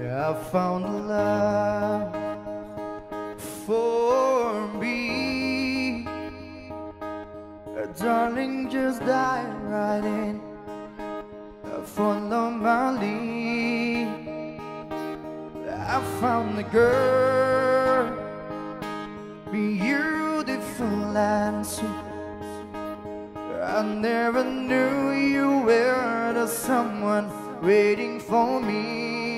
I found love for me. Darling, just dive right in. Follow my lead. I found the girl, beautiful and sweet. I never knew you were the someone waiting for me.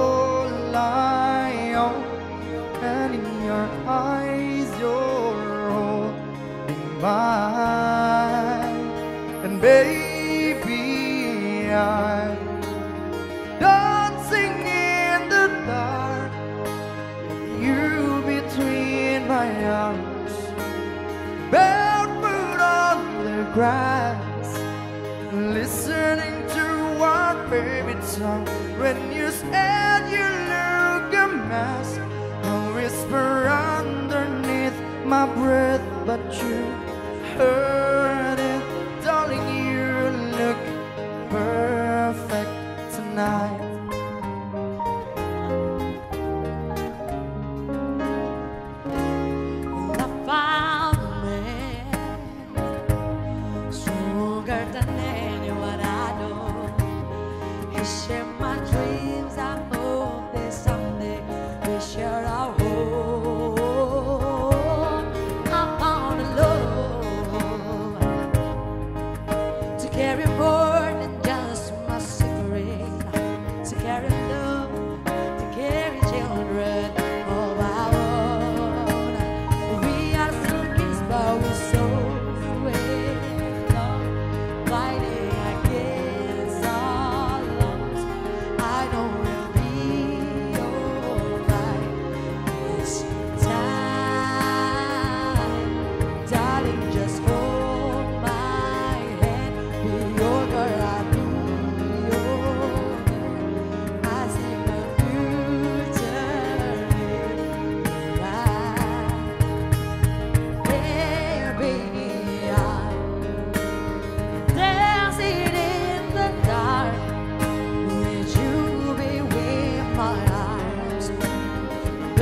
Baby, I'm dancing in the dark, with you between my arms, barefoot on the grass, listening to our favorite song. When you said you look a mess, I whisper underneath my breath, but you heard it, tonight. I found a man stronger than anyone I know. He shared my dreams. I hope that someday we share our home. I found a love to carry more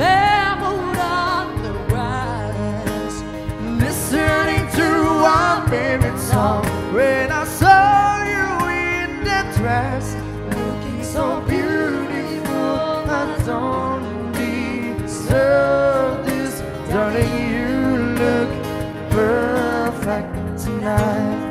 Barefoot on the grass. listening to our favorite song when I saw you in that dress looking so beautiful I don't deserve this darling you look perfect tonight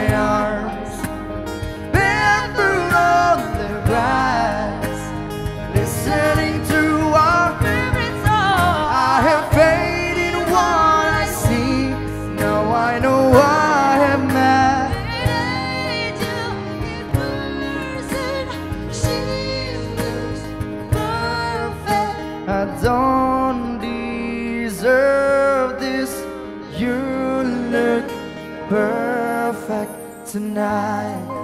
my arms, barefoot on the grass, listening to our favorite song. I have faith in what I see. Now I know I have met. I don't deserve this. You look perfect tonight.